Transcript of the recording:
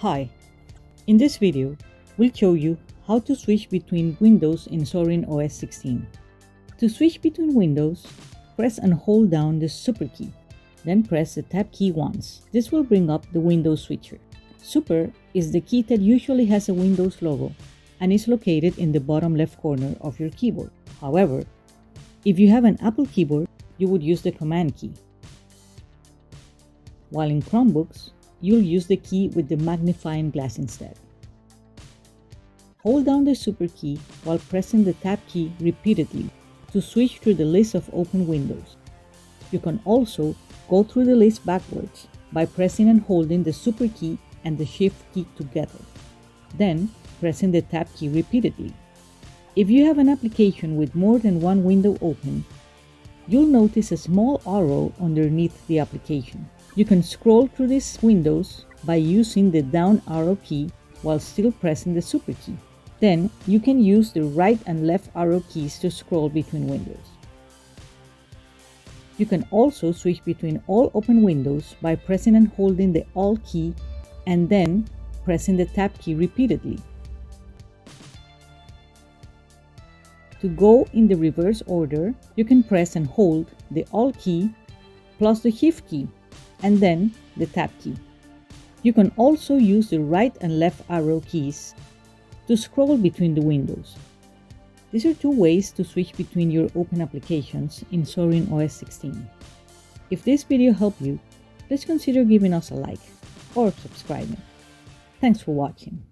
Hi, in this video, we'll show you how to switch between windows in Zorin OS 16. To switch between windows, press and hold down the Super key, then press the Tab key once. This will bring up the Windows switcher. Super is the key that usually has a Windows logo and is located in the bottom left corner of your keyboard. However, if you have an Apple keyboard, you would use the Command key. While in Chromebooks, you'll use the key with the magnifying glass instead. Hold down the Super key while pressing the Tab key repeatedly to switch through the list of open windows. You can also go through the list backwards by pressing and holding the Super key and the Shift key together, then pressing the Tab key repeatedly. If you have an application with more than one window open, you'll notice a small arrow underneath the application. You can scroll through these windows by using the down arrow key while still pressing the super key. Then you can use the right and left arrow keys to scroll between windows. You can also switch between all open windows by pressing and holding the Alt key and then pressing the Tab key repeatedly. To go in the reverse order, you can press and hold the Alt key plus the Shift key and then the Tab key. You can also use the right and left arrow keys to scroll between the windows. These are two ways to switch between your open applications in Zorin OS 16. If this video helped you, please consider giving us a like or subscribing. Thanks for watching.